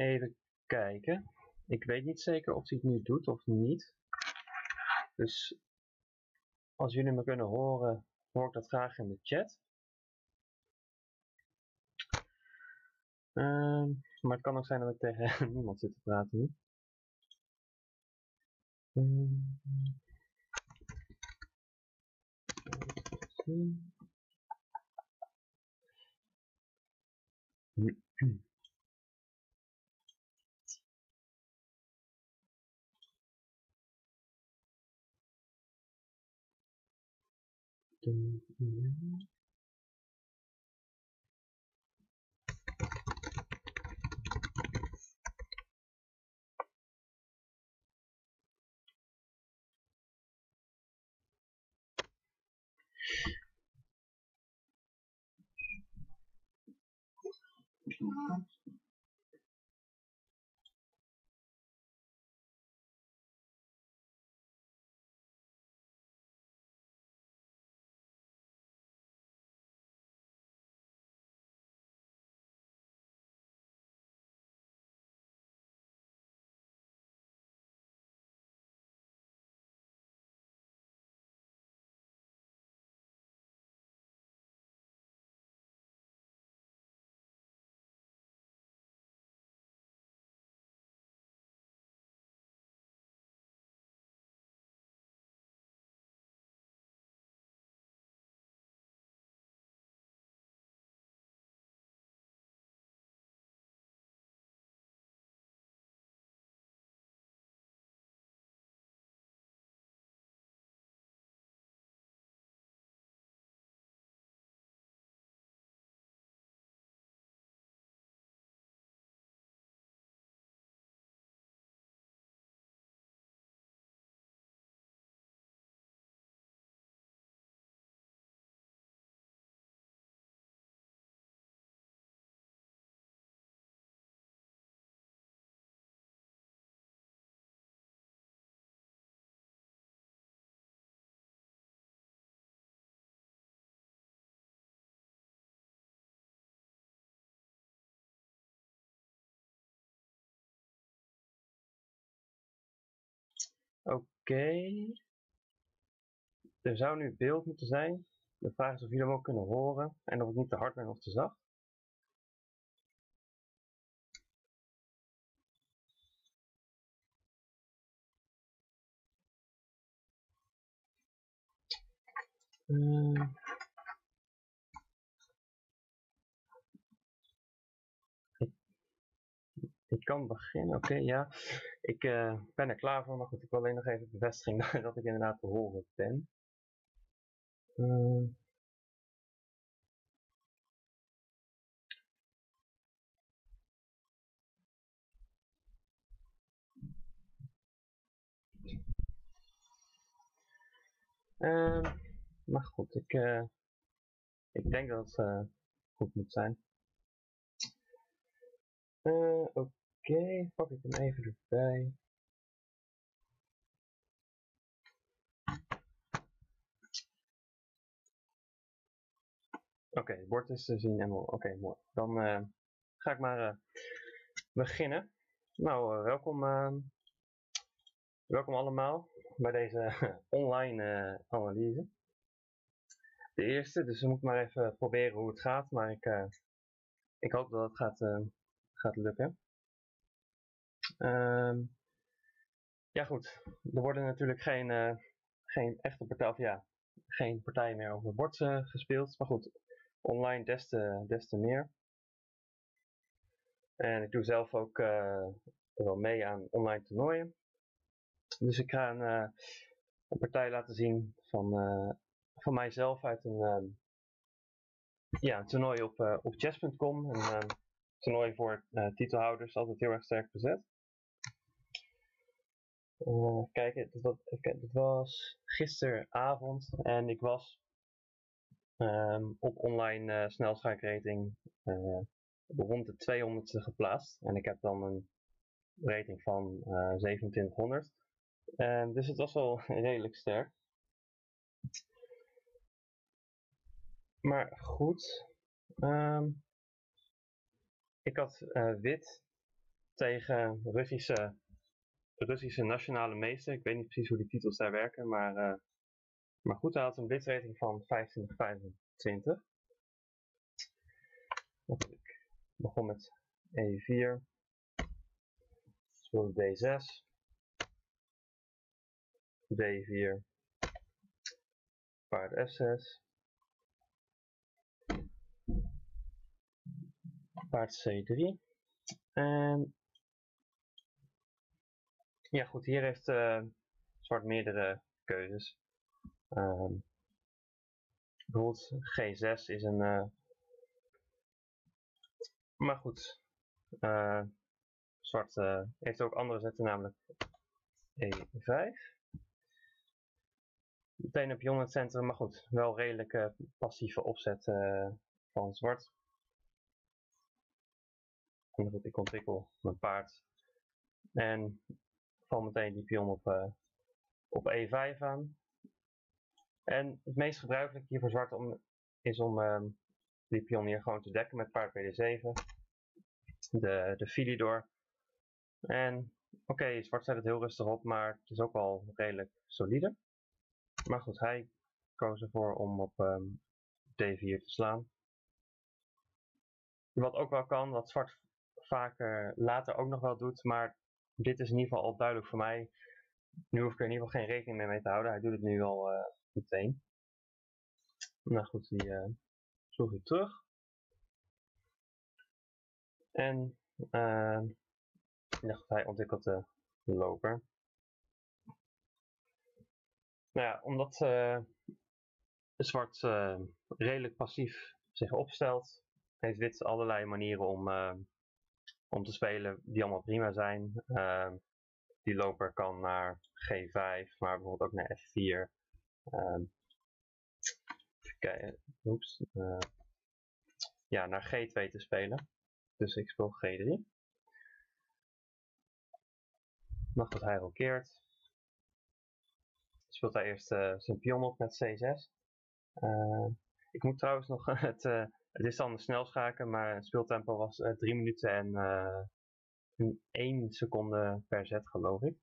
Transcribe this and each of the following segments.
Even kijken. Ik weet niet zeker of hij het nu doet of niet. Dus als jullie me kunnen horen, hoor ik dat graag in de chat. Ehm, maar het kan ook zijn dat ik tegen niemand zit te praten nu. system email. Mm -hmm. Oké. Er zou nu beeld moeten zijn. De vraag is of jullie hem ook kunnen horen en of het niet te hard ben of te zacht. Uh, ik, kan beginnen, oké, ja. Ik uh, ben er klaar voor, maar goed, ik wil alleen nog even bevestiging dat ik inderdaad te horen ben. Uh, maar goed, ik, uh, ik denk dat het uh, goed moet zijn. Oké, okay. pak ik hem even erbij. Oké, het bord is te zien en oké, mooi. Dan ga ik maar beginnen. Nou, welkom Welkom allemaal bij deze online analyse. De eerste, dus we moeten maar even proberen hoe het gaat, maar ik, ik hoop dat het gaat, gaat lukken. Ehm, ja goed, er worden natuurlijk geen, geen echte partij, of ja, geen partijen meer over het bord gespeeld, maar goed, online des te, meer. En ik doe zelf ook wel mee aan online toernooien. Dus ik ga een, uh, een partij laten zien van, uh, van mijzelf uit een, uh, ja, een toernooi op, op chess.com. Een toernooi voor titelhouders, altijd heel erg sterk bezet. Kijk, het was, het was gisteravond en ik was um, op online uh, snelschakrating uh, rond de 200 geplaatst. En ik heb dan een rating van uh, 2700. Uh, dus het was wel redelijk sterk. Maar goed. Um, ik had uh, wit tegen Russische, Russische nationale meester. Ik weet niet precies hoe die titels daar werken, maar, uh, maar goed, hij had een blitzrating van 2525. Ik begon met E4, speelde D6, D4, paard F6, paard C3. En ja goed, hier heeft uh, zwart meerdere keuzes. Uh, bijvoorbeeld G6 is een... Uh, maar goed, uh, zwart heeft ook andere zetten, namelijk E5. Meteen een pion in het centrum, maar goed, wel redelijk passieve opzet van zwart. En goed, ik ontwikkel mijn paard. En val meteen die pion op, uh, op E5 aan. En het meest gebruikelijk hier voor zwart om, is om uh, die pion hier gewoon te dekken met paard BD7. De, de fili door. En oké, zwart zet het heel rustig op, maar het is ook wel redelijk solide. Maar goed, hij koos ervoor om op um, D4 te slaan. Wat ook wel kan, wat zwart vaker later ook nog wel doet, maar dit is in ieder geval al duidelijk voor mij. Nu hoef ik er in ieder geval geen rekening mee te houden. Hij doet het nu al uh, meteen. Nou goed, die uh, sloeg ik terug. En uh, hij ontwikkelt de loper. Nou ja, omdat uh, zwart redelijk passief zich opstelt, heeft wit allerlei manieren om om te spelen die allemaal prima zijn. Uh, die loper kan naar G5, maar bijvoorbeeld ook naar F4. Uh, ehm, kijken, oeps. Uh, ja, naar G2 te spelen. Dus ik speel G3. Mag dat hij rokeert. Speelt hij eerst uh, zijn pion op met C6. Uh, ik moet trouwens nog het, uh, het is dan snel schaken, maar het speeltempo was 3 uh, minuten en uh, 1 seconde per set geloof ik.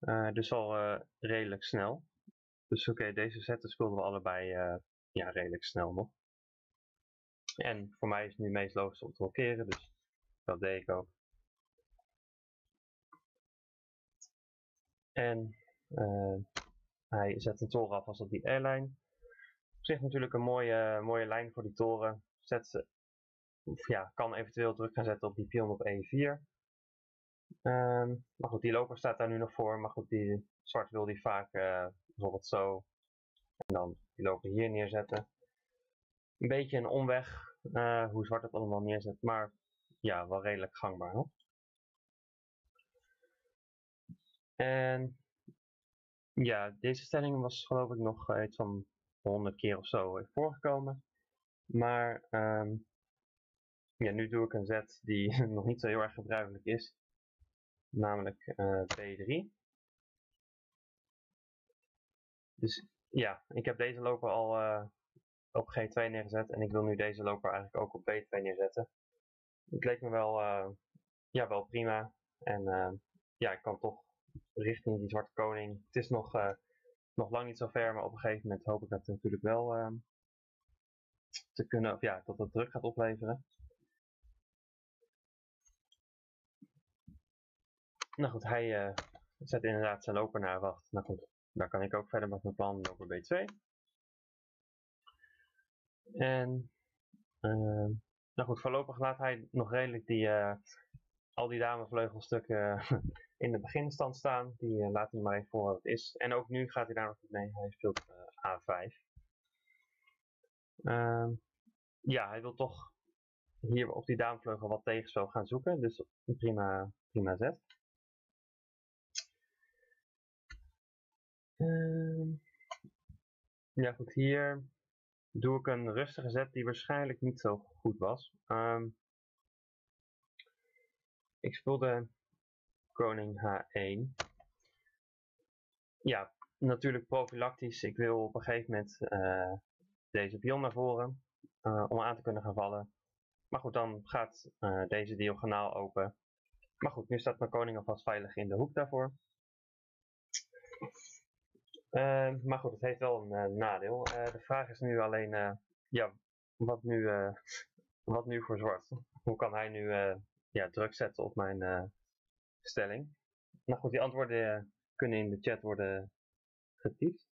Uh, dus al redelijk snel. Dus oké, deze setten speelden we allebei ja, redelijk snel nog. En voor mij is het nu meest logisch om te blokkeren, dus dat deed ik ook. En hij zet een toren af als op die airline. Op zich natuurlijk een mooie, mooie lijn voor die toren. Zet ze, of ja, kan eventueel druk gaan zetten op die pion op E4. Um, ehm, maar goed, die loper staat daar nu nog voor. Maar goed, die zwart wil die vaak uh, bijvoorbeeld zo. En dan die loper hier neerzetten. Een beetje een omweg uh, hoe zwart het allemaal neerzet. Maar ja, wel redelijk gangbaar. En ja, deze stelling was geloof ik nog iets van 100 keer of zo voorgekomen. Maar um, ja, nu doe ik een zet die nog niet zo heel erg gebruikelijk is. Namelijk uh, B3. Dus ja, ik heb deze loper al uh, op G2 neergezet. En ik wil nu deze loper eigenlijk ook op B2 neerzetten. Het leek me wel, uh, ja, wel prima. En ja, ik kan toch richting die zwarte koning. Het is nog nog lang niet zo ver, maar op een gegeven moment hoop ik dat natuurlijk wel uh, te kunnen, of ja, dat het druk gaat opleveren. Nou goed, hij uh, zet inderdaad zijn loper naar wacht. Nou goed, daar kan ik ook verder met mijn plan, loper B2. En, uh, nou goed, voorlopig laat hij nog redelijk die, uh, al die damevleugelstukken in de beginstand staan. Die uh, laat hij maar even voor wat het is. En ook nu gaat hij daar nog niet mee. Hij speelt uh, A5. Uh, ja, hij wil toch hier op die damevleugel wat tegenspel gaan zoeken. Dus prima, prima zet. Ehm, ja goed, hier doe ik een rustige zet die waarschijnlijk niet zo goed was. Ehm, ik speelde koning H1. Ja, natuurlijk profilactisch. Ik wil op een gegeven moment uh, deze pion naar voren uh, om aan te kunnen gaan vallen. Maar goed, dan gaat uh, deze diagonaal open. maar goed, nu staat mijn koning alvast veilig in de hoek daarvoor. Maar goed, het heeft wel een nadeel. De vraag is nu alleen, ja, wat nu, wat nu voor zwart? Hoe kan hij nu ja, druk zetten op mijn stelling? Nou goed, die antwoorden kunnen in de chat worden getypt.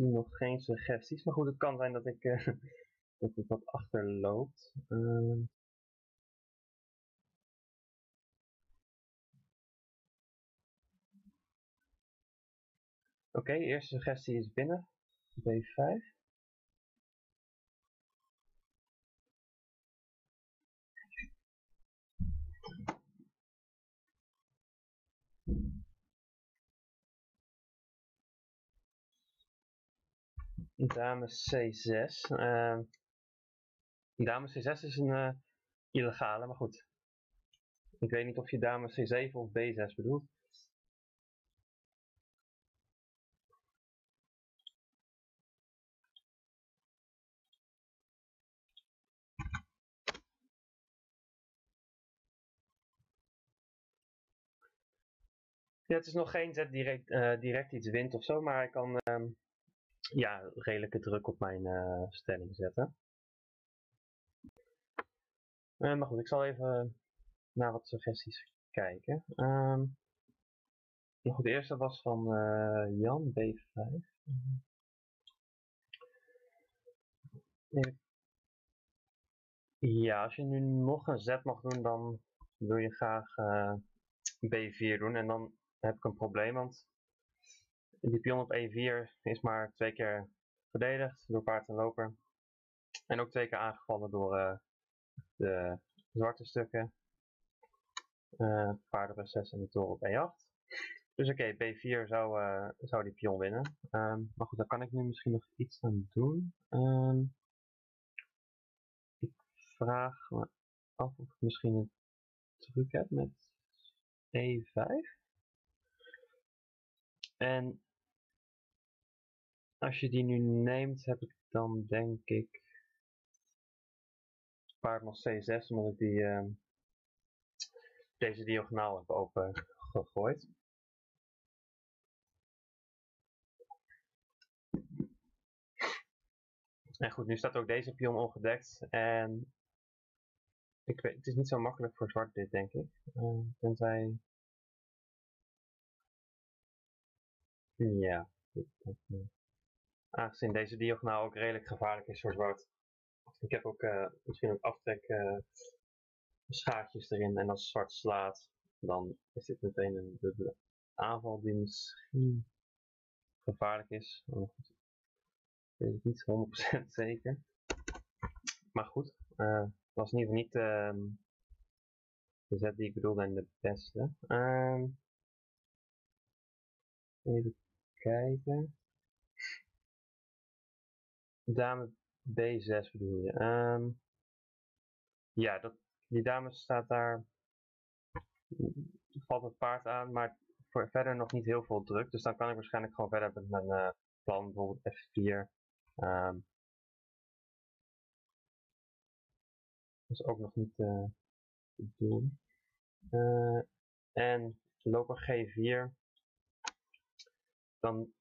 Zie nog geen suggesties. Maar goed, het kan zijn dat ik uh, dat wat achterloopt. Uh, Oké, eerste suggestie is binnen. B5. Dame C6. Uh, dame C6 is een uh, illegale, maar goed. Ik weet niet of je dame C7 of B6 bedoelt. Ja, het is nog geen zet direct, uh, direct iets wint of zo, maar hij kan um, ja, redelijke druk op mijn uh, stelling zetten. Uh, maar goed, ik zal even naar wat suggesties kijken. Um, de eerste was van uh, Jan, B5. Ja, als je nu nog een zet mag doen, dan wil je graag B4 doen. En dan heb ik een probleem, want die pion op E4 is maar twee keer verdedigd door paard en loper. En ook twee keer aangevallen door uh, de zwarte stukken. Uh, paard op 6 en de toren op E8. Dus oké, okay, B4 zou, uh, zou die pion winnen. Um, maar goed, daar kan ik nu misschien nog iets aan doen. Um, ik vraag me af of ik misschien een truc heb met E5. En als je die nu neemt, heb ik dan denk ik paard nog C6, omdat ik die, uh, deze diagonaal heb open gegooid. En goed, nu staat ook deze pion ongedekt. En ik weet, het is niet zo makkelijk voor zwart dit, denk ik. Uh, tenzij... Ja, dit, dat, Aangezien deze diagonaal ook redelijk gevaarlijk is voor zwart. Ik heb ook uh, misschien ook aftrek uh, schaartjes erin en als zwart slaat, dan is dit meteen een dubbele aanval die misschien gevaarlijk is. Ik weet het niet 100% zeker. Maar goed, uh, was in ieder geval niet uh, de zet die ik bedoelde en de beste. Uh, even kijken. Dame B6 bedoel je. Um, ja, dat, die dame staat daar. Valt het paard aan, maar voor verder nog niet heel veel druk. Dus dan kan ik waarschijnlijk gewoon verder met mijn uh, plan, bijvoorbeeld F4. Um, dat is ook nog niet uh, te doen. Uh, en loper G4. Dan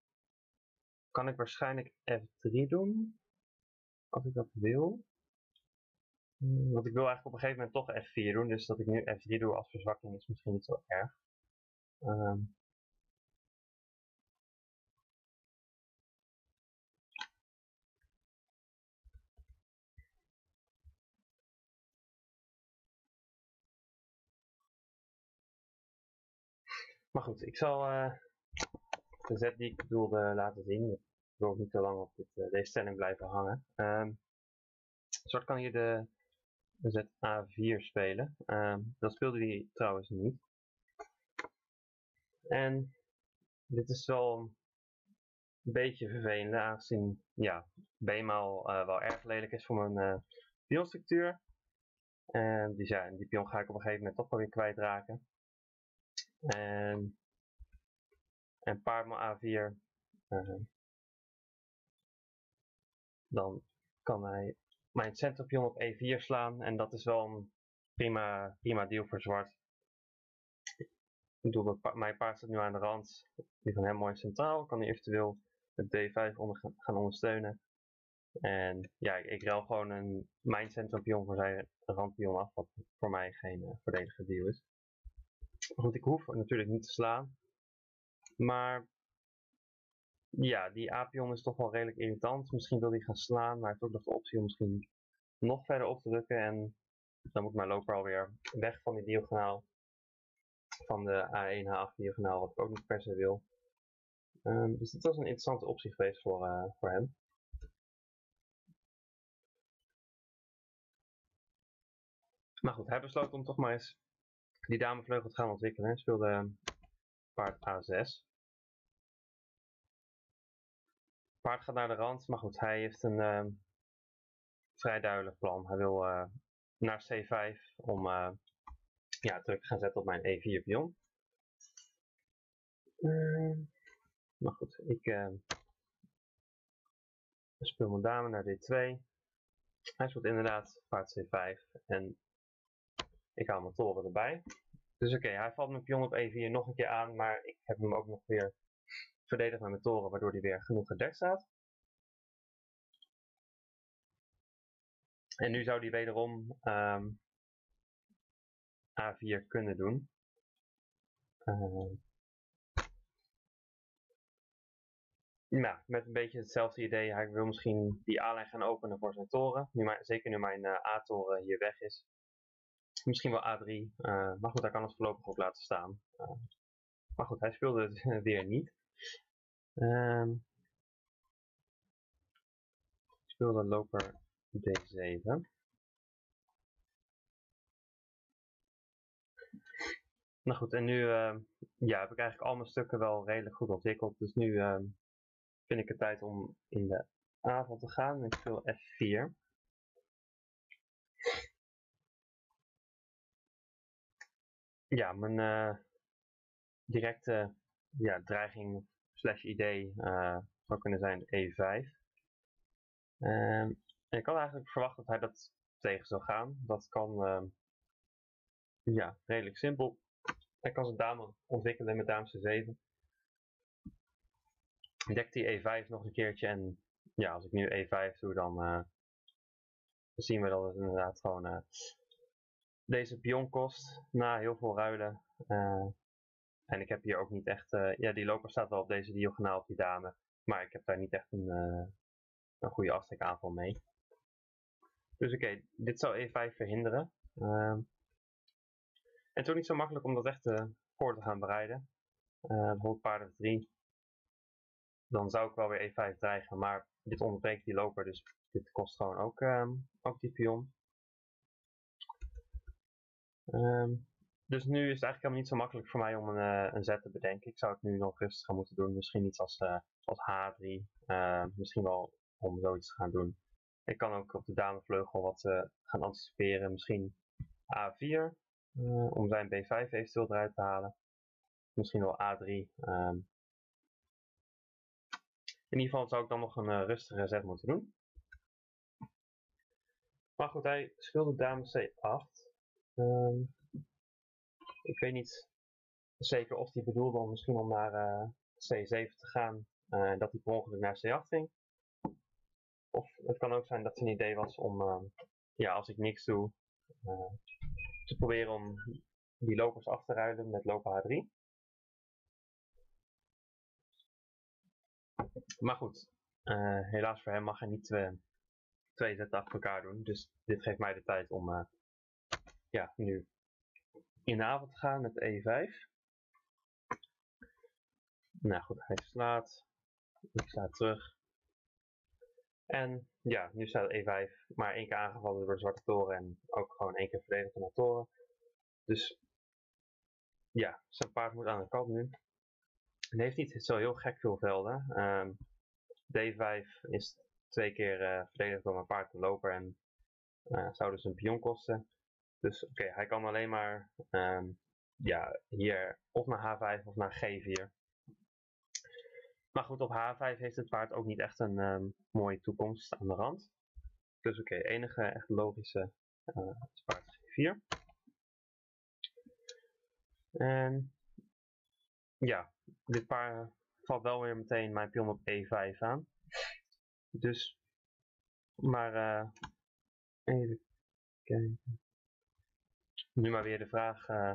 kan ik waarschijnlijk F3 doen. Als ik dat wil. Hmm, want ik wil eigenlijk op een gegeven moment toch F4 doen. Dus dat ik nu F3 doe als verzwakking is misschien niet zo erg. Um, Maar goed, ik zal uh, de zet die ik wilde laten zien. Wil ook niet te lang op uh, deze stelling blijven hangen. Um, kan hier de, de zet A4 spelen. Um, dat speelde hij trouwens niet. En dit is wel een beetje vervelend, aangezien ja, B-maal uh, wel erg lelijk is voor mijn pionstructuur. En dus ja, die pion ga ik op een gegeven moment toch wel weer kwijtraken. En, en paardmaal A4, uh, dan kan hij mijn centerpion op E4 slaan. En dat is wel een prima, prima deal voor zwart. Ik mijn paard staat nu aan de rand. Die van hem mooi centraal. Kan hij eventueel met D5 onder, gaan ondersteunen. En ja, ik ruil gewoon een, mijn centrumpion voor zijn randpion af. Wat voor mij geen uh, deal is. Goed, ik hoef natuurlijk niet te slaan. Maar ja, die A-pion is toch wel redelijk irritant. Misschien wil hij gaan slaan, maar hij heeft ook nog de optie om misschien nog verder op te drukken. En dan moet mijn loper alweer weg van die diagonaal. Van de A1, H8 diagonaal, wat ik ook niet per se wil. Um, dus dit was een interessante optie geweest voor, uh, voor hem. Maar goed, hij besloot om toch maar eens die damevleugel te gaan ontwikkelen. Hij speelde paard A6. Paard gaat naar de rand, maar goed, hij heeft een uh, vrij duidelijk plan. Hij wil uh, naar C5 om uh, ja, druk te gaan zetten op mijn E4 pion. maar goed, ik speel mijn dame naar D2. Hij speelt inderdaad paard C5 en ik haal mijn toren erbij. Dus oké, hij valt mijn pion op E4 nog een keer aan, maar ik heb hem ook nog weer verdedigd met mijn toren, waardoor hij weer genoeg gedekt staat. En nu zou hij wederom um, A4 kunnen doen. Uh, nou, met een beetje hetzelfde idee. Hij wil misschien die A-lijn gaan openen voor zijn toren. Nu maar, zeker nu mijn uh, A-toren hier weg is. Misschien wel A3. Uh, maar goed, hij kan het voorlopig ook laten staan. Uh, maar goed, hij speelde het weer niet. Um, ik speelde loper D7. Nou goed, en nu uh, ja, heb ik eigenlijk al mijn stukken wel redelijk goed ontwikkeld. Dus nu uh, vind ik het tijd om in de avond te gaan. Ik speel F4. Ja, mijn uh, directe ja, dreiging slash idee uh, zou kunnen zijn E5. Uh, ik had eigenlijk verwacht dat hij dat tegen zou gaan. Dat kan uh, ja, redelijk simpel. Hij kan zijn dame ontwikkelen met dame C7. Dekt die E5 nog een keertje en ja, als ik nu E5 doe dan uh, zien we dat het inderdaad gewoon uh, deze pion kost na heel veel ruilen. En ik heb hier ook niet echt, ja die loper staat wel op deze diagonaal die dame, maar ik heb daar niet echt een, een goede afstekaanval mee. Dus oké, dit zou E5 verhinderen. Uh, en ook niet zo makkelijk om dat echt uh, voor te gaan bereiden. Uh, paard 3. Dan zou ik wel weer E5 dreigen, maar dit onderbreekt die loper, dus dit kost gewoon ook, um, ook die pion. Um, dus nu is het eigenlijk helemaal niet zo makkelijk voor mij om een, uh, een zet te bedenken. Ik zou het nu nog rustig gaan moeten doen. Misschien iets als, uh, als H3. Uh, misschien wel om zoiets te gaan doen. Ik kan ook op de damevleugel wat gaan anticiperen. Misschien A4 uh, eh, om zijn B5 eventueel eruit te halen. Misschien wel A3. Um. In ieder geval zou ik dan nog een rustige zet moeten doen. Maar goed, hij speelde dame C8. Um, ik weet niet zeker of hij bedoelde om misschien om naar C7 te gaan. en dat hij per ongeluk naar C8 ging. Of het kan ook zijn dat een idee was om, uh, ja, als ik niks doe, te proberen om die lopers af te ruilen met loper H3. Maar goed, helaas voor hem mag hij niet twee zetten achter elkaar doen. Dus dit geeft mij de tijd om ja, nu in de avond te gaan met E5. Nou goed, hij slaat. Ik sla terug. En ja, nu staat E5 maar één keer aangevallen door de zwarte toren en ook gewoon één keer verdedigd door de toren. Dus ja, zijn paard moet aan de kant nu. Hij heeft niet zo heel gek veel velden. Um, D5 is twee keer uh, verdedigd door mijn paard en loper en uh, zou dus een pion kosten. Dus oké, hij kan alleen maar um, ja, hier of naar H5 of naar G4. Maar goed, op H5 heeft het paard ook niet echt een um, mooie toekomst aan de rand. Dus oké, enige echt logische uh, is paard G4. En ja, dit paard valt wel weer meteen mijn pion op E5 aan. Dus, maar uh, even kijken. Nu maar weer de vraag uh,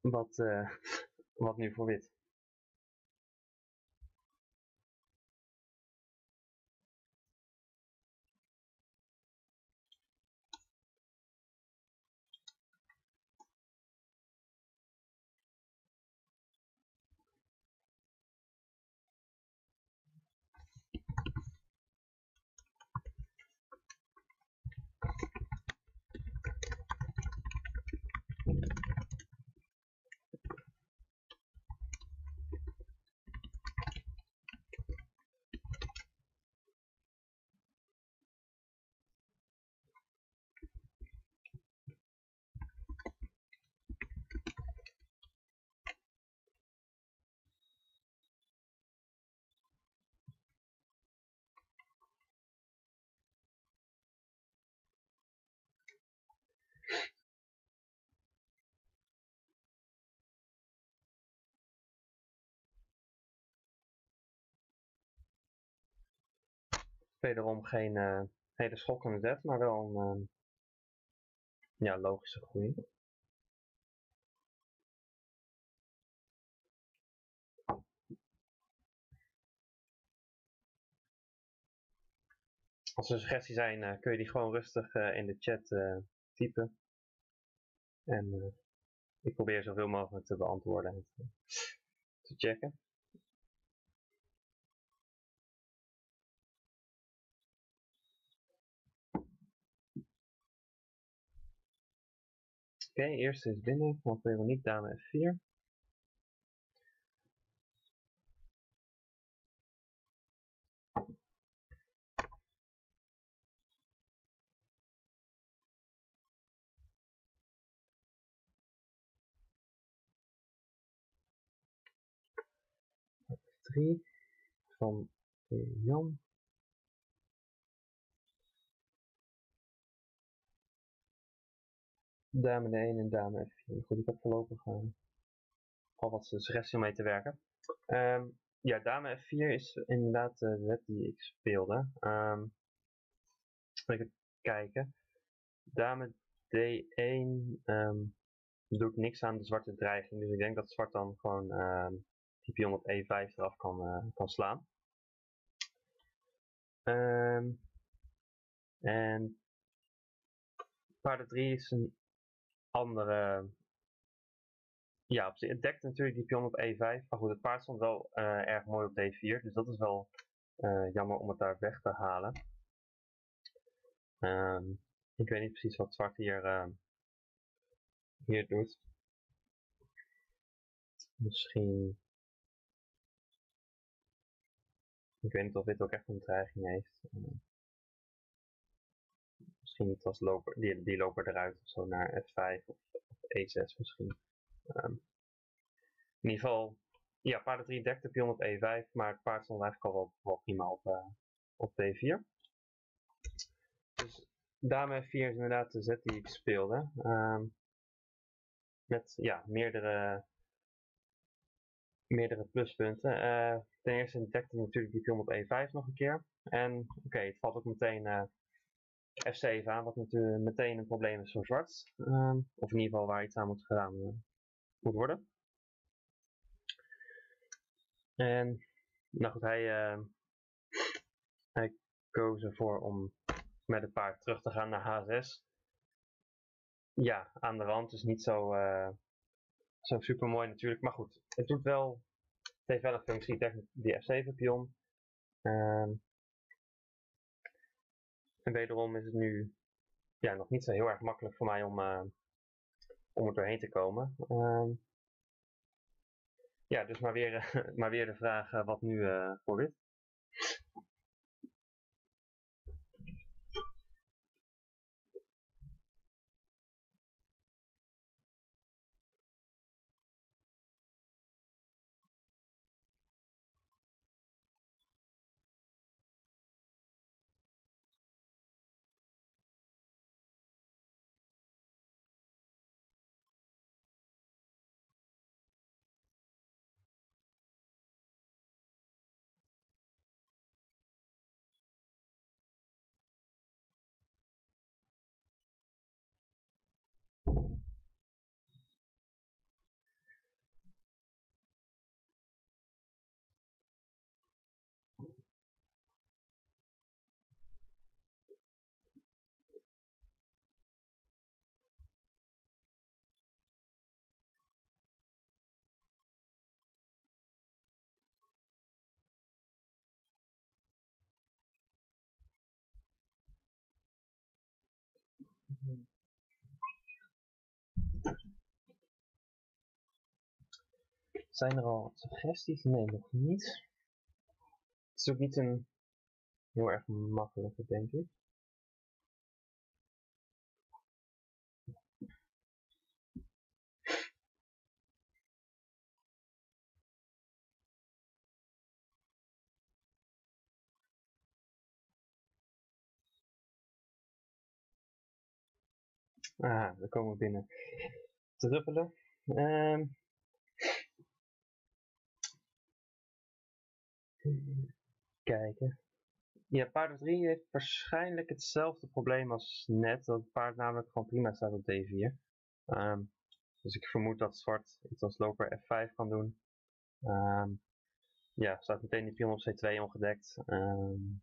wat, uh, wat nu voor wit. Wederom geen uh, hele schokkende zet, maar wel een uh, ja, logische groei. Als er suggesties zijn, uh, kun je die gewoon rustig in de chat typen. En ik probeer zoveel mogelijk te beantwoorden en te checken. Oké, okay, eerste is binnen van Veronique, dame F4. F3 van Jan. Dame D1 en dame F4. Goed, ik heb voorlopig uh, al wat suggestie om mee te werken. Um, ja, dame F4 is inderdaad de wet die ik speelde. Um, even kijken. Dame D1 um, doe ik niks aan de zwarte dreiging. Dus ik denk dat zwart dan gewoon die pion op E5 eraf kan, uh, kan slaan. En paarden 3 is een andere... Ja, het dekt natuurlijk die pion op E5, maar goed, het paard stond wel uh, erg mooi op D4, dus dat is wel uh, jammer om het daar weg te halen. Um, ik weet niet precies wat zwart hier, uh, hier doet. Misschien... Ik weet niet of dit ook echt een dreiging heeft misschien als loper, die, die loper eruit zo naar F5 of, of E6 misschien. Um, in ieder geval, ja, paard 3 dekte pion op E5, maar het paard stond eigenlijk al wel, wel prima op, uh, op D4. Dus dame F4 is inderdaad de zet die ik speelde. Um, met ja, meerdere, meerdere pluspunten. Uh, ten eerste dekte natuurlijk die pion op E5 nog een keer. En oké, het valt ook meteen uh, F7 aan, wat natuurlijk meteen een probleem is voor zwart. Uh, of in ieder geval waar iets aan moet gedaan uh, moet worden. En, nou goed, hij, uh, hij koos ervoor om met het paard terug te gaan naar H6. Ja, aan de rand, dus niet zo, zo super mooi natuurlijk. Maar goed, het doet wel, het wel een functie die F7 pion. Ehm, en wederom is het nu ja, nog niet zo heel erg makkelijk voor mij om, uh, om er doorheen te komen. Ehm, ja, dus maar weer, maar weer de vraag uh, wat nu uh, voor wit. Zijn er al suggesties? Nee, nog niet. Het is ook niet een heel erg makkelijke, denk ik. Ah, we komen binnen. Druppelen. Um, kijken. Ja, paard 3 heeft waarschijnlijk hetzelfde probleem als net. Dat paard namelijk gewoon prima staat op D4. Um, ehm, dus ik vermoed dat zwart iets als loper F5 kan doen. Um, ja, staat meteen die pion op C2 ongedekt. Um,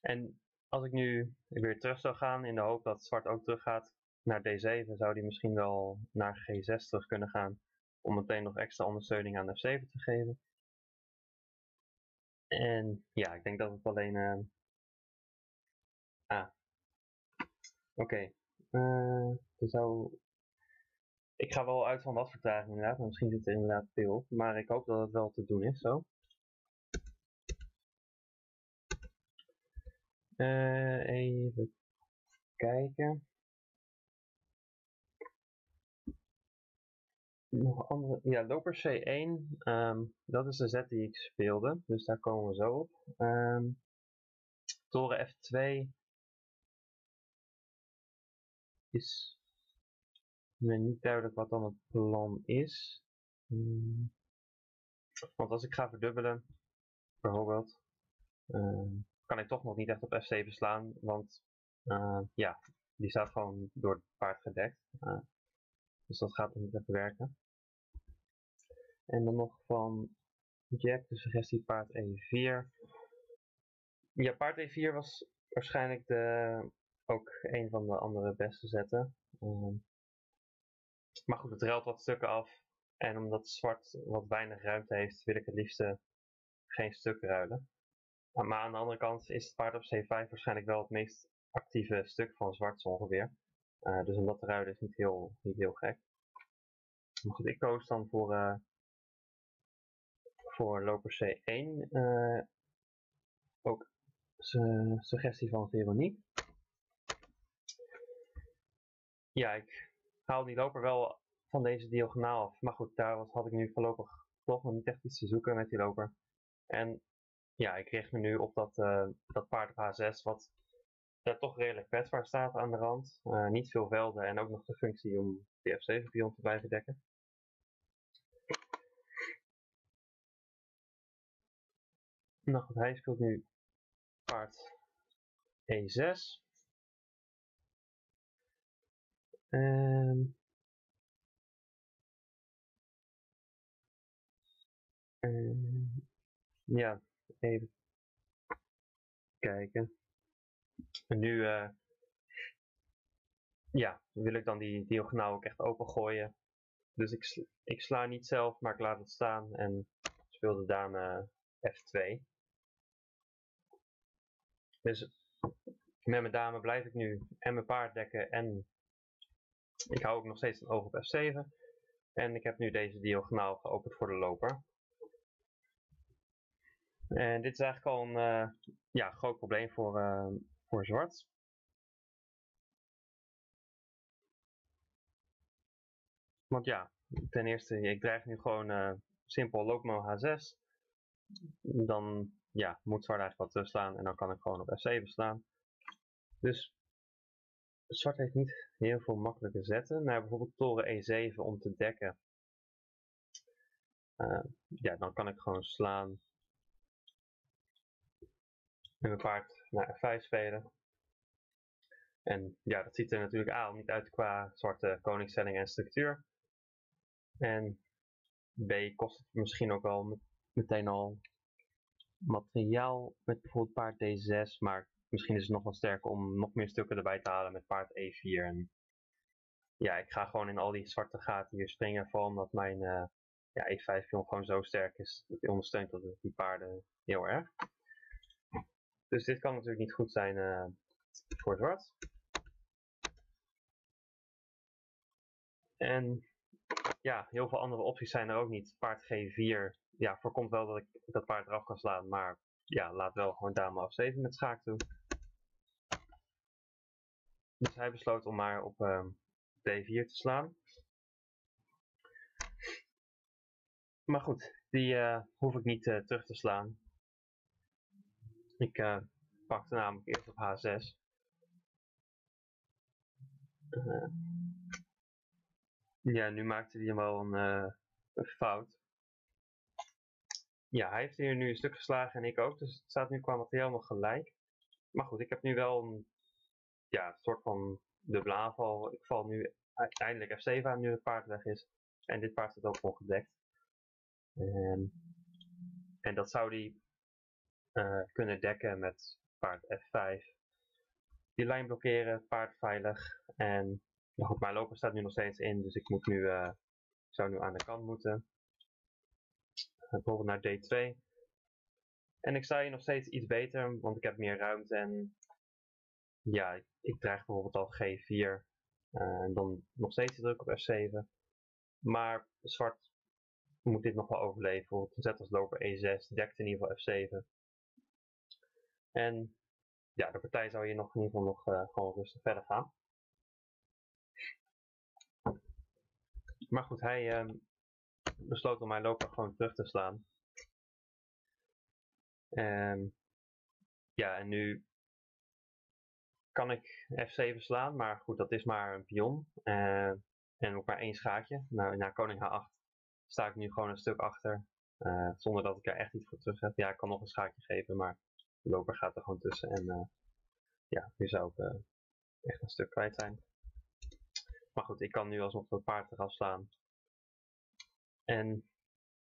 en als ik nu weer terug zou gaan in de hoop dat zwart ook terug gaat naar D7, zou die misschien wel naar G6 terug kunnen gaan. Om meteen nog extra ondersteuning aan F7 te geven. En ja, ik denk dat het alleen... Uh... Ah. Oké. Uh, zou... Ik ga wel uit van wat vertraging inderdaad, maar misschien zit er inderdaad veel op. Maar ik hoop dat het wel te doen is zo. Uh, even kijken. Nog andere, ja, loper C1, um, dat is de zet die ik speelde, dus daar komen we zo op. Um, toren F2 is me niet duidelijk wat dan het plan is. Um, want als ik ga verdubbelen, bijvoorbeeld, kan ik toch nog niet echt op F7 slaan, want ja, die staat gewoon door het paard gedekt. Uh, dus dat gaat niet even werken. En dan nog van Jack, de suggestie paard E4. Ja, paard E4 was waarschijnlijk de, ook een van de andere beste zetten. Uh, maar goed, het ruilt wat stukken af. En omdat zwart wat weinig ruimte heeft, wil ik het liefst geen stuk ruilen. Maar aan de andere kant is het paard op C5 waarschijnlijk wel het meest actieve stuk van zwart ongeveer. Uh, dus om dat te ruilen is niet heel, niet heel gek. Maar goed, ik koos dan voor, uh, voor loper C1. Uh, eh, ook su suggestie van Veronique. Ja, ik haal die loper wel van deze diagonaal af. Maar goed, daar was, had ik nu voorlopig toch nog niet echt iets te zoeken met die loper. En ja, ik richt me nu op dat, uh, dat paard op H6, wat daar toch redelijk kwetsbaar staat aan de rand. Uh, niet veel velden en ook nog de functie om de F7-pion te blijven dekken. Nou hij speelt nu paard E6. En... en ja, Even kijken. En nu, uh, ja, wil ik dan die diagonaal ook echt opengooien. Dus ik, ik sla niet zelf, maar ik laat het staan en speel de dame F2. Dus met mijn dame blijf ik nu en mijn paard dekken en ik hou ook nog steeds een oog op F7. En ik heb nu deze diagonaal geopend voor de loper. En dit is eigenlijk al een uh, ja, groot probleem voor, uh, voor zwart. Want ja, ten eerste, ik dreig nu gewoon uh, simpel loopmo H6. Dan ja, moet zwart eigenlijk wat terugslaan en dan kan ik gewoon op F7 slaan. Dus zwart heeft niet heel veel makkelijke zetten. Nou, bijvoorbeeld toren E7 om te dekken. Uh, ja, dan kan ik gewoon slaan. En mijn paard naar F5 spelen. En ja, dat ziet er natuurlijk A niet uit qua zwarte koningsstelling en structuur. En B kost het misschien ook al meteen al materiaal met bijvoorbeeld paard D6, maar misschien is het nog wel sterker om nog meer stukken erbij te halen met paard E4. En ja, ik ga gewoon in al die zwarte gaten hier springen, vooral omdat mijn uh, ja, E5 pion gewoon zo sterk is. Dat ondersteunt dat die paarden heel erg. Dus dit kan natuurlijk niet goed zijn uh, voor zwart. En ja, heel veel andere opties zijn er ook niet. Paard G4 ja, voorkomt wel dat ik dat paard eraf kan slaan, maar ja, laat wel gewoon dame af 7 met schaak toe. Dus hij besloot om maar op uh, D4 te slaan. Maar goed, die uh, hoef ik niet uh, terug te slaan. Ik uh, pakte namelijk eerst op H6. ja, nu maakte hij wel een, een fout ja, hij heeft hier nu een stuk geslagen en ik ook. Dus het staat nu qua materiaal nog gelijk. Maar goed, ik heb nu wel een ja, soort van dubbele aanval. Ik val nu uiteindelijk F7 aan nu het paard weg is. En dit paard staat ook ongedekt. En, en dat zou hij uh, kunnen dekken met paard F5. Die lijn blokkeren, paard veilig. En goed, mijn loper staat nu nog steeds in, dus ik moet nu, uh, zou nu aan de kant moeten bijvoorbeeld naar D2. En ik sta hier nog steeds iets beter, want ik heb meer ruimte en ja, ik, ik dreig bijvoorbeeld al G4 uh, en dan nog steeds druk op F7. Maar zwart moet dit nog wel overleven, bijvoorbeeld zet als loper E6, dekt in ieder geval F7. En ja, de partij zou hier nog in ieder geval nog uh, gewoon rustig verder gaan. Maar goed, hij, uh, besloot om mijn loper gewoon terug te slaan. En ja, en nu kan ik F7 slaan, maar goed, dat is maar een pion. Uh, en ook maar één schaakje. Nou, na koning H8 sta ik nu gewoon een stuk achter. Uh, zonder dat ik er echt iets voor terug heb. Ja, ik kan nog een schaakje geven, maar de loper gaat er gewoon tussen. En uh, ja, nu zou ik echt een stuk kwijt zijn. Maar goed, ik kan nu alsnog dat paard eraf slaan. En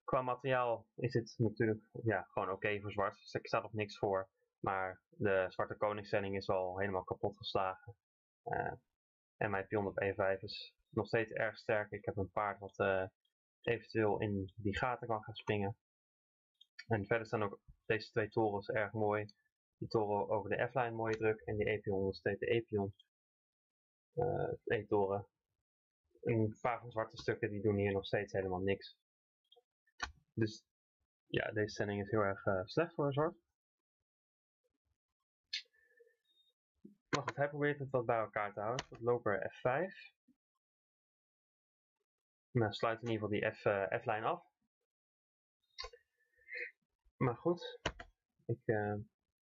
qua materiaal is dit natuurlijk ja, gewoon oké voor zwart. Dus ik sta nog niks voor. Maar de zwarte koningsstelling is al helemaal kapot geslagen. En mijn pion op E5 is nog steeds erg sterk. Ik heb een paard wat uh, eventueel in die gaten kan gaan springen. En verder staan ook deze twee torens erg mooi. Die toren over de F-lijn mooi druk en die E-pion ondersteunt de E-pion. Uh, E-toren een paar van zwarte stukken die doen hier nog steeds helemaal niks. Dus ja, deze stelling is heel erg uh, slecht voor zwart. Maar goed, hij probeert het wat bij elkaar te houden. Dat loper F5. Nou, sluit in ieder geval die F, uh, F-lijn af. Maar goed, ik uh,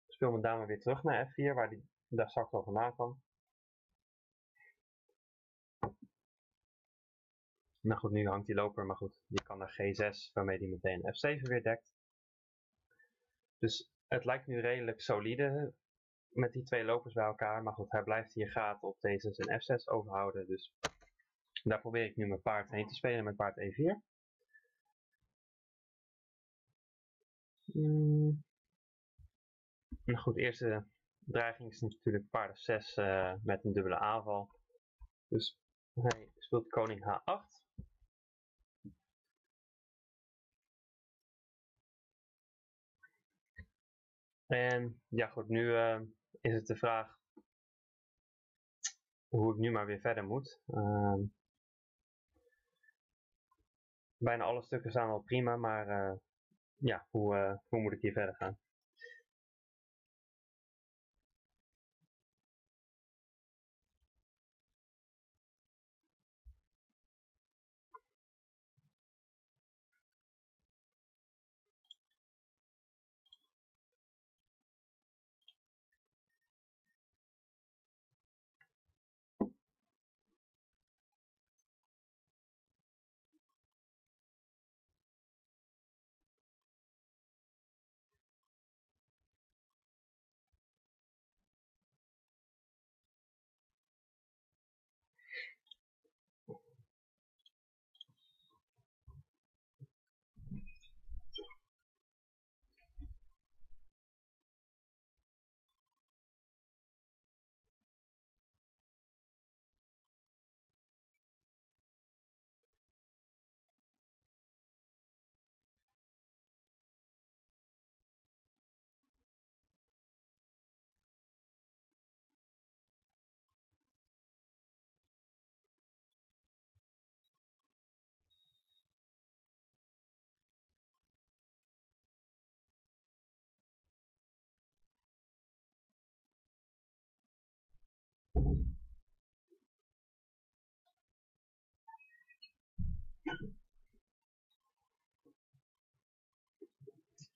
speel mijn dame weer terug naar F4, waar die daar straks al vandaan kwam. Nou goed, nu hangt die loper, maar goed, die kan naar G6, waarmee die meteen F7 weer dekt. Dus het lijkt nu redelijk solide met die twee lopers bij elkaar. Maar goed, hij blijft hier gaten op D6 en F6 overhouden. Dus daar probeer ik nu mijn paard heen te spelen met paard E4. Hmm. Nou goed, eerste dreiging is natuurlijk paard 6 uh, met een dubbele aanval. Dus hij speelt koning H8. En ja goed, nu uh, is het de vraag hoe ik nu maar weer verder moet. Uh, bijna alle stukken staan wel prima, maar uh, ja, hoe, hoe moet ik hier verder gaan?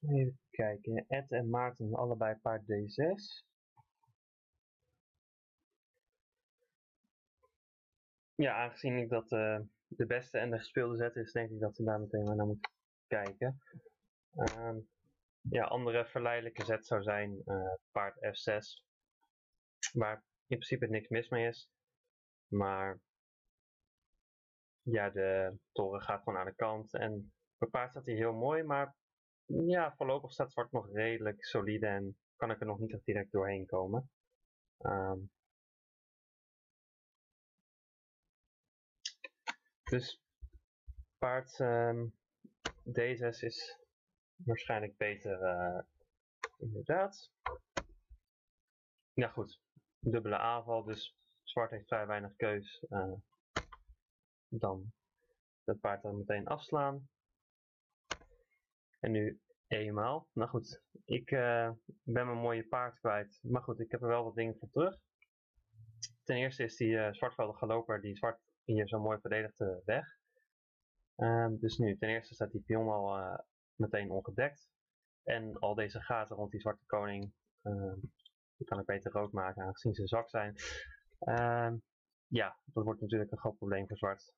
Even kijken, Ed en Maarten allebei paard D6. Ja, aangezien ik dat uh, de beste en de gespeelde zet is, denk ik dat we daar meteen maar naar moeten kijken. Uh, ja, andere verleidelijke zet zou zijn uh, paard F6, waar in principe niks mis mee is. Maar ja, de toren gaat gewoon aan de kant en paard staat hij heel mooi, maar ja, voorlopig staat zwart nog redelijk solide en kan ik er nog niet direct doorheen komen. Um, dus paard um, D6 is waarschijnlijk beter uh, inderdaad. Ja goed, dubbele aanval, dus zwart heeft vrij weinig keus. Uh, dan dat paard dan meteen afslaan. En nu eenmaal. Nou goed, ik uh, ben mijn mooie paard kwijt. Maar goed, ik heb er wel wat dingen voor terug. Ten eerste is die uh, zwartveldige loper die zwart hier zo mooi verdedigd uh, weg. Ehm, dus nu, ten eerste staat die pion al meteen ongedekt. En al deze gaten rond die zwarte koning, ehm, die kan ik beter rood maken aangezien ze zwak zijn. Ehm, ja, dat wordt natuurlijk een groot probleem voor zwart.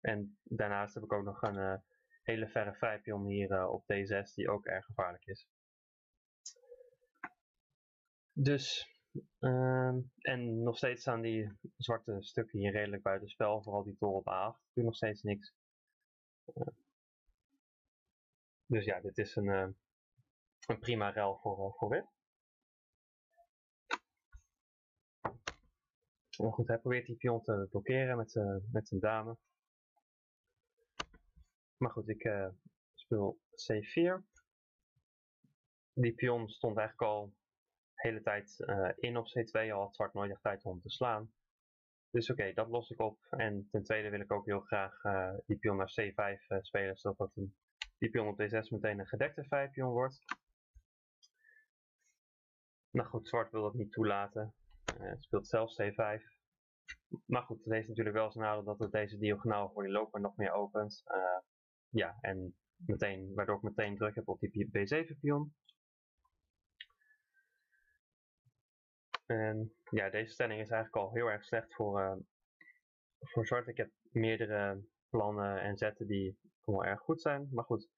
En daarnaast heb ik ook nog een hele verre vrijpion hier uh, op D6 die ook erg gevaarlijk is. Dus, uh, en nog steeds staan die zwarte stukken hier redelijk buiten spel, vooral die toren op A8 doet nog steeds niks. Dus ja, dit is een, een prima rel voor, voor wit. Maar goed, hij probeert die pion te blokkeren met, met zijn dame. Maar goed, ik uh, speel C4. Die pion stond eigenlijk al de hele tijd uh, in op C2, al had zwart nooit echt tijd om te slaan. Dus oké, dat los ik op. En ten tweede wil ik ook heel graag uh, die pion naar C5 spelen, zodat die pion op D6 meteen een gedekte 5 pion wordt. Nou goed, zwart wil dat niet toelaten. Het speelt zelf C5. Maar goed, het heeft natuurlijk wel zijn nadeel dat het deze diagonaal voor die loper nog meer opent. Uh, ja, en meteen, waardoor ik meteen druk heb op die B7-pion. En ja, deze stelling is eigenlijk al heel erg slecht voor, uh, voor zwart. Ik heb meerdere plannen en zetten die wel erg goed zijn. Maar goed,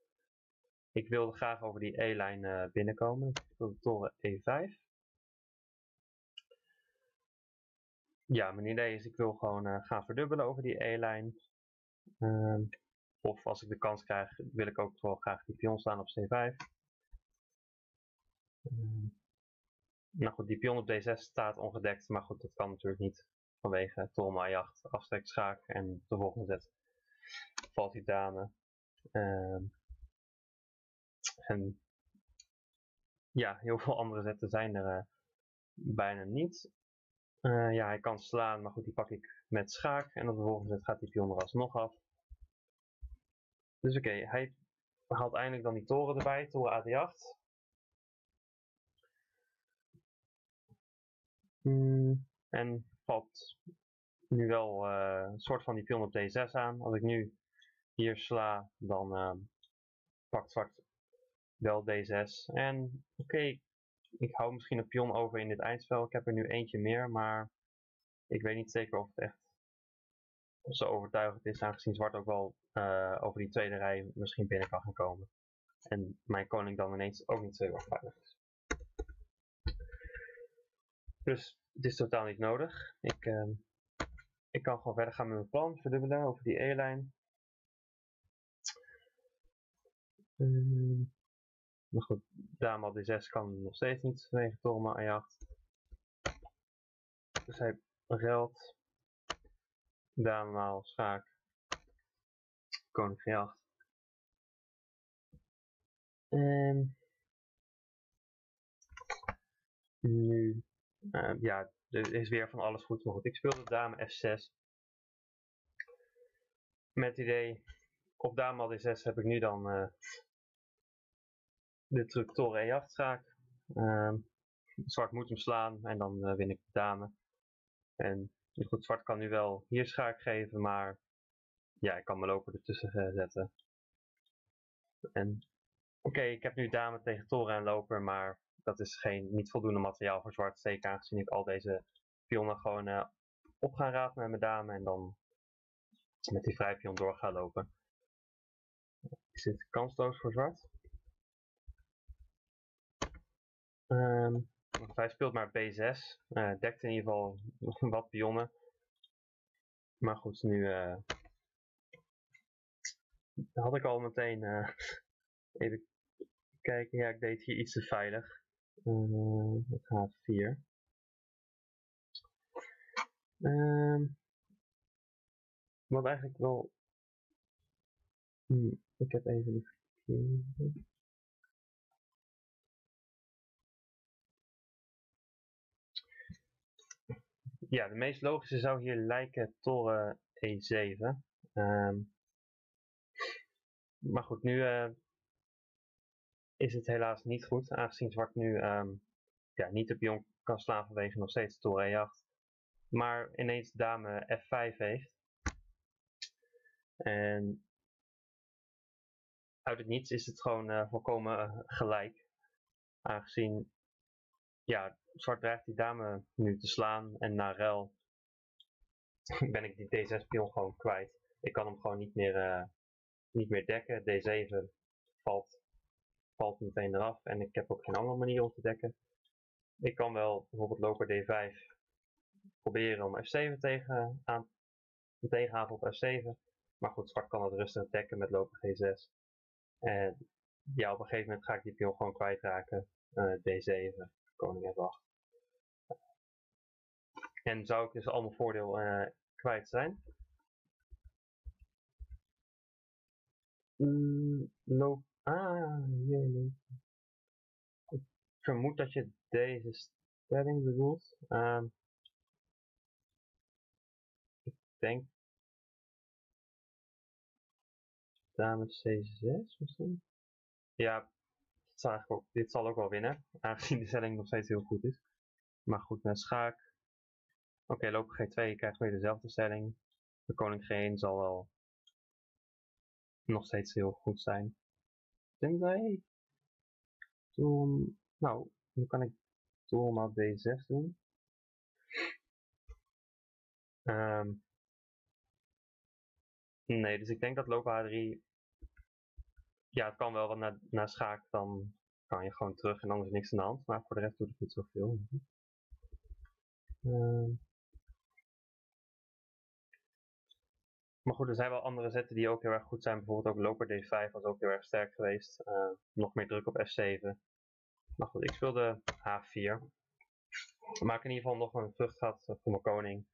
ik wilde graag over die E-lijn binnenkomen. Ik wil de toren E5. Ja, mijn idee is ik wil gewoon uh, gaan verdubbelen over die E-lijn. Uh, of als ik de kans krijg, wil ik ook wel graag die pion staan op C5. Uh, nou goed, die pion op D6 staat ongedekt, maar goed, dat kan natuurlijk niet. vanwege toren A8, afstrek schaak en de volgende zet valt die dame. Ehm, en ja, heel veel andere zetten zijn er uh, bijna niet. Uh, ja, hij kan slaan, maar goed, die pak ik met schaak. En volgende zet gaat die pion er alsnog af. Dus oké, hij haalt eindelijk dan die toren erbij, toren AD8. Mm, en valt nu wel uh, een soort van die pion op D6 aan. Als ik nu hier sla, dan uh, pakt zwart wel D6. En oké, ik hou misschien een pion over in dit eindspel. Ik heb er nu eentje meer, maar ik weet niet zeker of het echt zo overtuigend is, aangezien zwart ook wel uh, over die tweede rij misschien binnen kan gaan komen. En mijn koning dan ineens ook niet zo erg veilig is. Dus het is totaal niet nodig. Ik, uh, ik kan gewoon verder gaan met mijn plan, verdubbelen over die E-lijn. Uh, maar goed, dame al D6 kan nog steeds niet vanwege toren A8. Dus hij ruilt. Dame maal schaak. Koning G8. En nu, uh, ja, er is weer van alles goed. Maar goed, ik speelde dame F6. Met idee, op dame al D6 heb ik nu dan uh, de truc toren E8 schaak. Uh, zwart moet hem slaan en dan uh, win ik de dame. En goed, zwart kan nu wel hier schaak geven, maar ja, ik kan mijn loper ertussen zetten. En oké, ik heb nu dame tegen toren en loper, maar dat is geen, niet voldoende materiaal voor zwart. Zeker aangezien ik al deze pionnen gewoon uh, op ga rapen met mijn dame en dan met die vrijpion door ga lopen. Is dit kansloos voor zwart? Um, hij speelt maar B6. Uh, dekt in ieder geval wat pionnen. Maar goed, nu uh, had ik al meteen uh, even kijken. Ja, ik deed hier iets te veilig. met H4. Um, wat eigenlijk wel... Hmm, ik heb even de. Ja, de meest logische zou hier lijken toren E7. Um, maar goed, nu uh, is het helaas niet goed, aangezien zwart nu um, ja, niet de pion kan slaan vanwege nog steeds toren E8. Maar ineens dame F5 heeft. En uit het niets is het gewoon uh, volkomen uh, gelijk. Aangezien ja, zwart dreigt die dame nu te slaan en na rel ben ik die D6 pion gewoon kwijt. Ik kan hem gewoon niet meer, uh, niet meer dekken. D7 valt, valt meteen eraf en ik heb ook geen andere manier om te dekken. Ik kan wel bijvoorbeeld loper D5 proberen om F7 tegen, aan, tegenhaven op F7. Maar goed, zwart kan het rustig dekken met loper G6. En ja, op een gegeven moment ga ik die pion gewoon kwijtraken. Uh, D7 koning F8. En zou ik dus al mijn voordeel uh, kwijt zijn. Mm, loop. Ah, hier. Ik vermoed dat je deze stelling bedoelt. Uh, ik denk. Dame C6 misschien? Ja, dit zal ook wel winnen, aangezien de stelling nog steeds heel goed is. Maar goed, naar schaak. Oké, okay, loop G2, je krijgt weer dezelfde stelling. De koning G1 zal wel nog steeds heel goed zijn. Tenzij... Toen... Nou, nu kan ik toren maar D6 doen. Um, nee, dus ik denk dat loop H3 ja, het kan wel, want na, schaak dan kan je gewoon terug en dan is niks aan de hand. Maar voor de rest doet het niet zoveel. Uh, maar goed, er zijn wel andere zetten die ook heel erg goed zijn. Bijvoorbeeld ook loper d5 was ook heel erg sterk geweest. Uh, nog meer druk op f7. Maar goed, ik speelde h4. Maak in ieder geval nog een vlucht gehad voor mijn koning.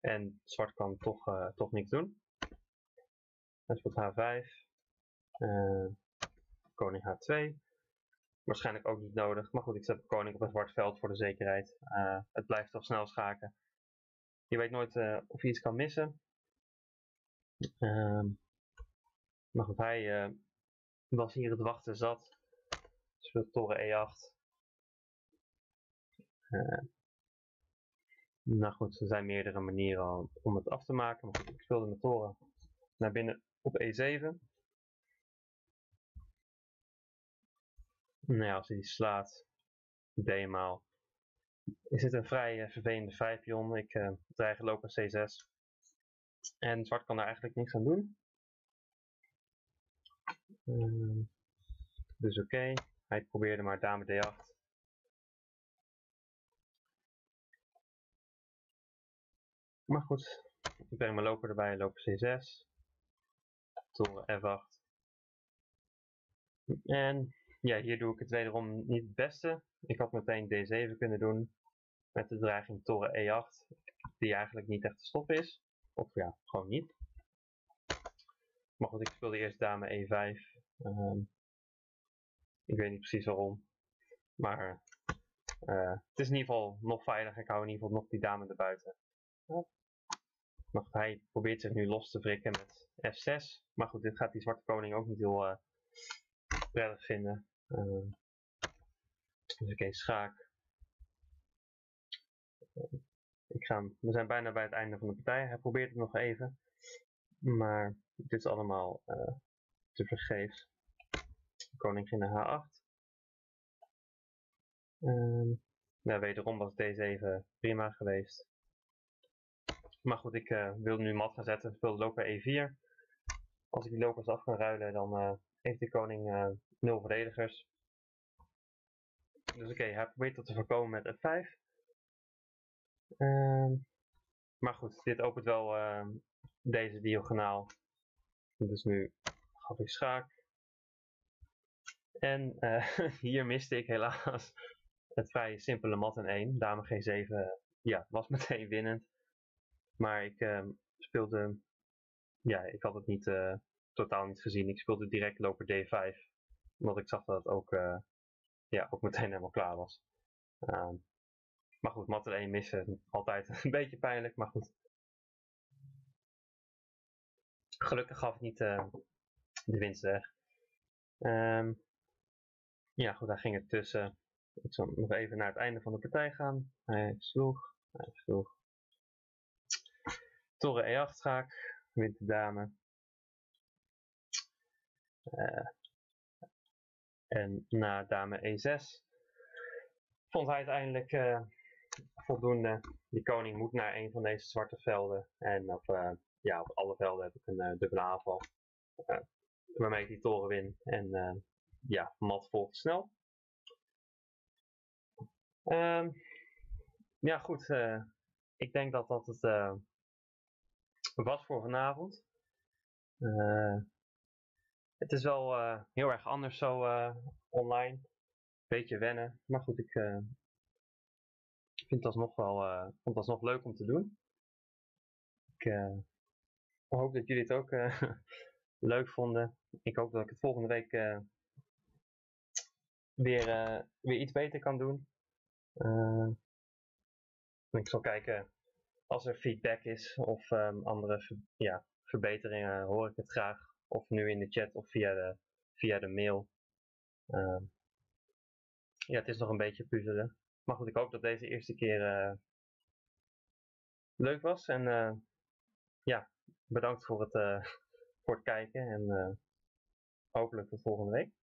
En zwart kan toch, toch niks doen. Hij speelt H5. Koning H2. Waarschijnlijk ook niet nodig. Maar goed, ik zet koning op een zwart veld voor de zekerheid. het blijft toch snel schaken. Je weet nooit of je iets kan missen. Um, maar goed, hij was hier het wachten zat. Speelt toren E8. Uh, nou goed, er zijn meerdere manieren om het af te maken. Maar goed, ik speelde mijn toren naar binnen op E7. Nou als hij slaat, d is het een vrij uh, vervelende 5 pion. Ik uh, dreig lopen C6. En zwart kan daar eigenlijk niks aan doen. Uh, dus oké, hij probeerde maar dame d8. Maar goed, ik breng mijn loper erbij, loper c6. Toren f8. En ja, hier doe ik het wederom niet het beste. Ik had meteen d7 kunnen doen. Met de dreiging toren e8. Die eigenlijk niet echt te stoppen is. Of ja, gewoon niet. Maar goed, ik speelde eerst dame e5. Uh, ik weet niet precies waarom. Maar uh, het is in ieder geval nog veilig. Ik hou in ieder geval nog die dame erbuiten. Maar goed, hij probeert zich nu los te wrikken met f6. Maar goed, dit gaat die zwarte koning ook niet heel uh, prettig vinden. Uh, dus oké, okay, schaak. Ik ga, we zijn bijna bij het einde van de partij. Hij probeert het nog even. Maar dit is allemaal uh, te vergeefs. Koningin H8. Um, ja, wederom was deze even prima geweest. Maar goed, ik uh, wilde nu mat gaan zetten. Speelde loper E4. Als ik die lopers af kan ruilen, dan uh, heeft die koning uh, 0 verdedigers. Dus oké, hij probeert dat te voorkomen met F5. Uh, maar goed, dit opent wel uh, deze diagonaal. Dus nu gaf ik schaak. En uh, hier miste ik helaas het vrij simpele mat in 1. Dame G7 ja, was meteen winnend. Maar ik uh, speelde, ja, ik had het niet, totaal niet gezien. Ik speelde direct loper D5. Omdat ik zag dat het ook, ja, ook meteen helemaal klaar was. Ehm, maar goed, mat 1 missen, altijd een beetje pijnlijk, maar goed. Gelukkig gaf het niet uh, de winst weg. Um, ja, goed, daar ging het tussen. Ik zal nog even naar het einde van de partij gaan. Hij sloeg, hij sloeg. Toren E8 schaak, wint de dame. Uh, en na dame E6 vond hij uiteindelijk uh, voldoende. Die koning moet naar een van deze zwarte velden. En op, uh, ja, op alle velden heb ik een dubbele aanval. waarmee ik die toren win. En ja, mat volgt snel. Um, ja, goed. ik denk dat dat het was voor vanavond. Het is wel heel erg anders zo online. Beetje wennen. Maar goed, ik vind het alsnog wel vond het alsnog leuk om te doen. Ik hoop dat jullie het ook leuk vonden. Ik hoop dat ik het volgende week weer, weer iets beter kan doen. ik zal kijken als er feedback is of um, andere ja, verbeteringen, hoor ik het graag. Of nu in de chat of via de, via de mail. Ehm, ja, het is nog een beetje puzzelen. Maar goed, ik hoop dat deze eerste keer uh, leuk was. En uh, ja, bedankt voor het, uh, voor het kijken. En hopelijk tot volgende week.